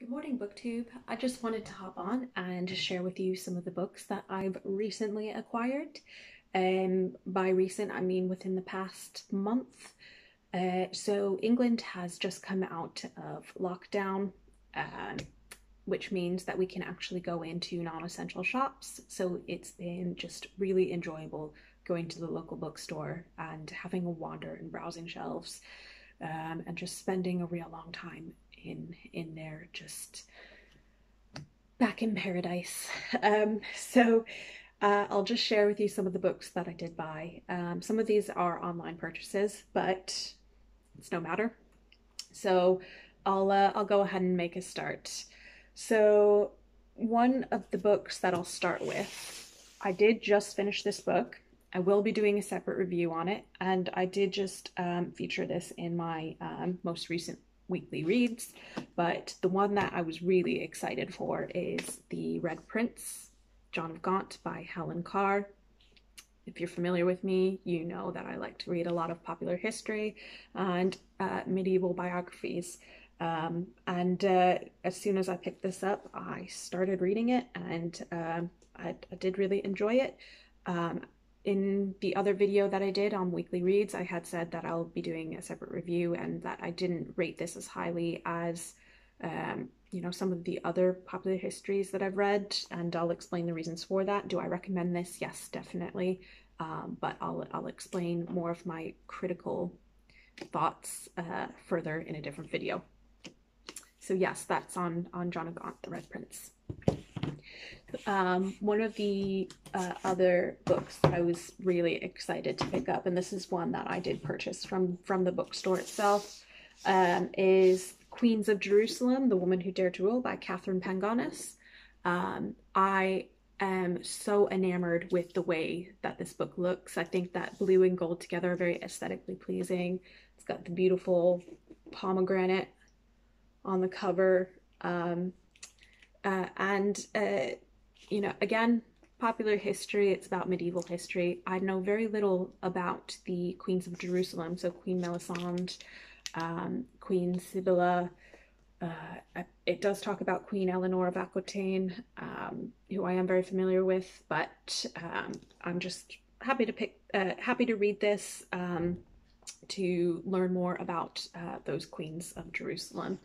Good morning, BookTube. I just wanted to hop on and share with you some of the books that I've recently acquired. Um, by recent, I mean within the past month. Uh, so England has just come out of lockdown, uh, which means that we can actually go into non-essential shops. So it's been just really enjoyable going to the local bookstore and having a wander and browsing shelves um, and just spending a real long time in in there just back in paradise. Um, so uh, I'll just share with you some of the books that I did buy. Um, some of these are online purchases but it's no matter. So I'll uh, I'll go ahead and make a start. So one of the books that I'll start with I did just finish this book. I will be doing a separate review on it, and I did just um, feature this in my um, most recent weekly reads, but the one that I was really excited for is The Red Prince, John of Gaunt by Helen Carr. If you're familiar with me, you know that I like to read a lot of popular history and uh, medieval biographies. Um, and uh, as soon as I picked this up, I started reading it and um, I, I, did really enjoy it. Um, in the other video that I did on weekly reads, I had said that I'll be doing a separate review and that I didn't rate this as highly as, um, you know, some of the other popular histories that I've read, and I'll explain the reasons for that. Do I recommend this? Yes, definitely. Um, but I'll, I'll explain more of my critical thoughts uh, further in a different video. So yes, that's on, on John of Gaunt, The Red Prince. Um, one of the uh, other books that I was really excited to pick up, and this is one that I did purchase from from the bookstore itself, um, is Queens of Jerusalem: The Woman Who Dared to Rule by Katherine Pangonis. Um, I am so enamored with the way that this book looks. I think that blue and gold together are very aesthetically pleasing. It's got the beautiful pomegranate on the cover. Um, uh, and uh, you know, again, popular history, it's about medieval history. I know very little about the queens of Jerusalem, so Queen Melisande, um, Queen Sibylla. Uh, it does talk about Queen Eleanor of Aquitaine, um, who I am very familiar with, but um, I'm just happy to pick, uh, happy to read this um, to learn more about uh, those queens of Jerusalem.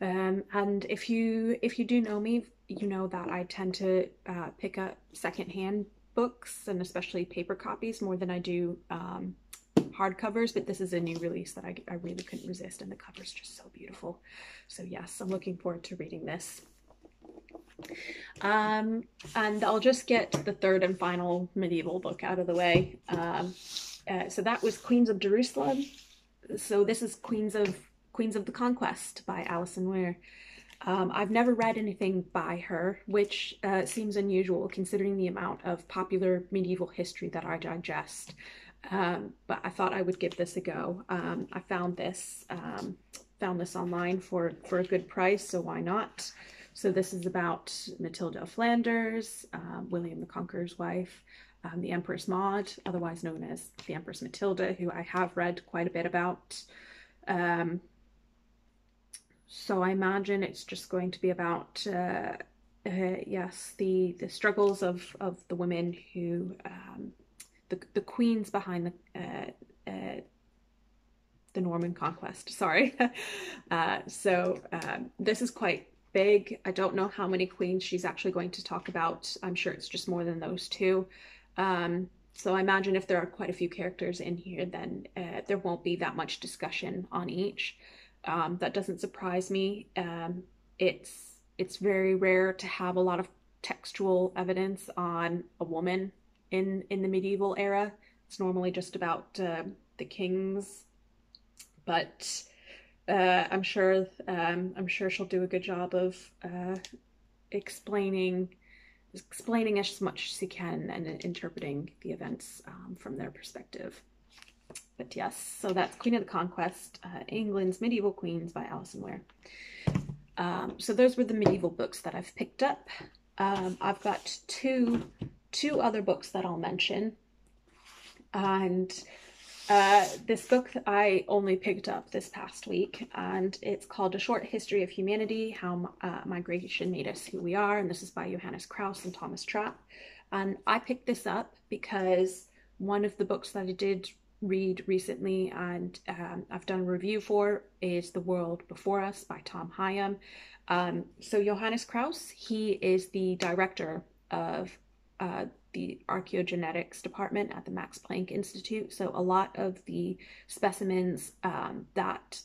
Um, and if you if you do know me, you know that I tend to uh, pick up secondhand books and especially paper copies more than I do um, hardcovers. But this is a new release that I, I really couldn't resist, and the cover's just so beautiful. So yes, I'm looking forward to reading this. Um, and I'll just get the third and final medieval book out of the way. Um, uh, so that was Queens of Jerusalem. So this is Queens of Queens of the Conquest by Alison Weir. Um, I've never read anything by her, which uh, seems unusual considering the amount of popular medieval history that I digest. Um, but I thought I would give this a go. Um, I found this um, found this online for for a good price, so why not? So this is about Matilda of Flanders, uh, William the Conqueror's wife, um, the Empress Maud, otherwise known as the Empress Matilda, who I have read quite a bit about. Um, so I imagine it's just going to be about, uh, uh, yes, the, the struggles of, of the women who, um, the, the queens behind the, uh, uh the Norman conquest, sorry. Uh, so um, this is quite big. I don't know how many queens she's actually going to talk about. I'm sure it's just more than those two. Um, so I imagine if there are quite a few characters in here, then uh, there won't be that much discussion on each. Um, that doesn't surprise me. Um, it's it's very rare to have a lot of textual evidence on a woman in in the medieval era. It's normally just about uh, the kings, but uh, I'm sure um, I'm sure she'll do a good job of uh, explaining explaining as much as she can and interpreting the events um, from their perspective. But yes, so that's Queen of the Conquest, uh, England's Medieval Queens by Alison Weir. Um, so those were the medieval books that I've picked up. Um, I've got two, two other books that I'll mention. And Uh, this book I only picked up this past week, and it's called A Short History of Humanity How uh, Migration Made Us Who We Are. And this is by Johannes Krause and Thomas Trappe. And I picked this up because one of the books that I did read recently and um, I've done a review for is The World Before Us by Tom Higham. Um, so, Johannes Krause, he is the director of uh, the archaeogenetics department at the Max Planck Institute. So a lot of the specimens um, that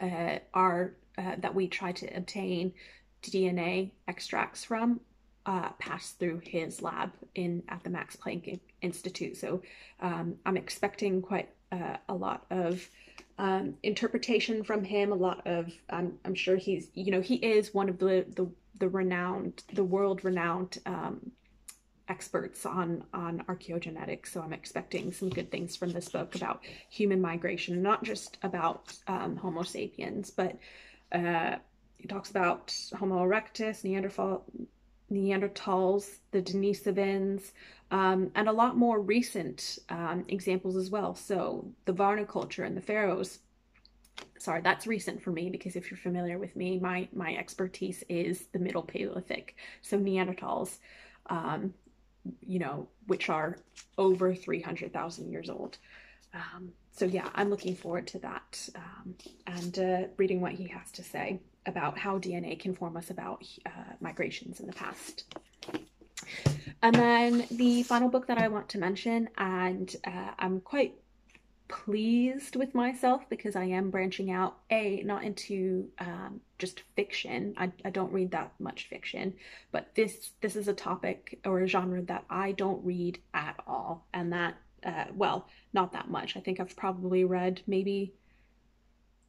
uh, are uh, that we try to obtain DNA extracts from uh, pass through his lab in at the Max Planck Institute. So um, I'm expecting quite uh, a lot of um, interpretation from him. A lot of I'm, I'm sure he's you know he is one of the the the renowned the world renowned um, experts on on archaeogenetics so i'm expecting some good things from this book about human migration not just about um, homo sapiens but uh, he talks about homo erectus neanderthal neanderthals the denisovans um, and a lot more recent um, examples as well. So the varna culture and the pharaohs sorry that's recent for me because if you're familiar with me my my expertise is the middle paleolithic. So neanderthals um, you know, which are over 300,000 years old. Um, so yeah, I'm looking forward to that um, and uh, reading what he has to say about how DNA can form us about uh, migrations in the past. And then the final book that I want to mention, and uh, I'm quite pleased with myself because I am branching out, A, not into um, just fiction. I, I don't read that much fiction, but this this is a topic or a genre that I don't read at all. And that, uh, well, not that much. I think I've probably read maybe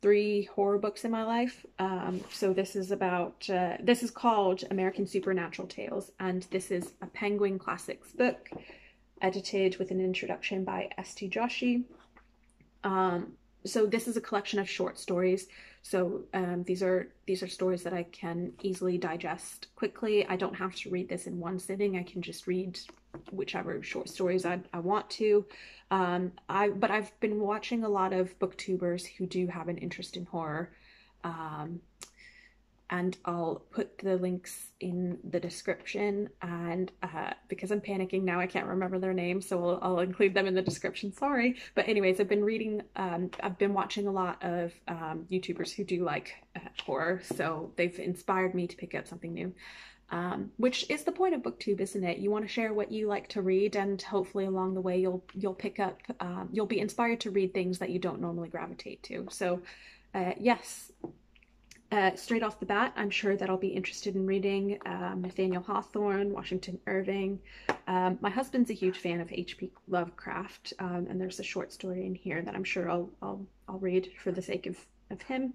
three horror books in my life. Um, so this is about, uh, this is called American Supernatural Tales, and this is a Penguin Classics book edited with an introduction by S.T. Joshi. Um, so this is a collection of short stories. So um, these are these are stories that I can easily digest quickly. I don't have to read this in one sitting. I can just read whichever short stories I, I want to. Um, I but I've been watching a lot of booktubers who do have an interest in horror. Um, and I'll put the links in the description. And uh, because I'm panicking now, I can't remember their names, so I'll, I'll, include them in the description. Sorry, but anyways, I've been reading. Um, I've been watching a lot of um, YouTubers who do like uh, horror, so they've inspired me to pick up something new. Um, which is the point of booktube isn't it you want to share what you like to read and hopefully along the way you'll you'll pick up um, you'll be inspired to read things that you don't normally gravitate to so uh, yes uh, straight off the bat, I'm sure that I'll be interested in reading um, Nathaniel Hawthorne, Washington Irving. Um, my husband's a huge fan of H.P. Lovecraft, um, and there's a short story in here that I'm sure I'll I'll, I'll read for the sake of of him.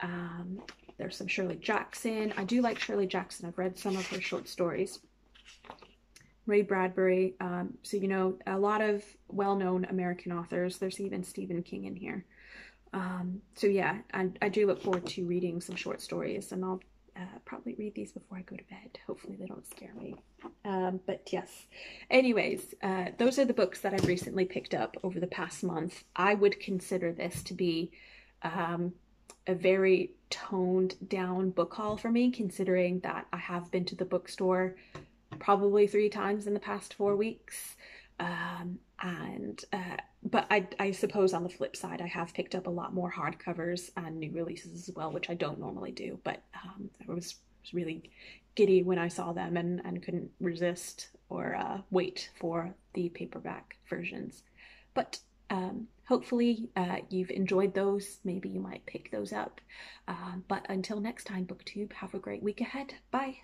Um, there's some Shirley Jackson. I do like Shirley Jackson. I've read some of her short stories. Ray Bradbury. Um, so you know a lot of well-known American authors. There's even Stephen King in here. Um, so yeah, I, I do look forward to reading some short stories, and I'll uh, probably read these before I go to bed. Hopefully, they don't scare me. Um, but yes, anyways, uh, those are the books that I've recently picked up over the past month. I would consider this to be um, a very toned down book haul for me, considering that I have been to the bookstore probably three times in the past four weeks. Um, and uh, but I, I suppose on the flip side, I have picked up a lot more hardcovers and new releases as well, which I don't normally do. But um, I was, really giddy when I saw them and, and couldn't resist or uh, wait for the paperback versions. But um, hopefully uh, you've enjoyed those. Maybe you might pick those up. Uh, but until next time, BookTube, have a great week ahead. Bye.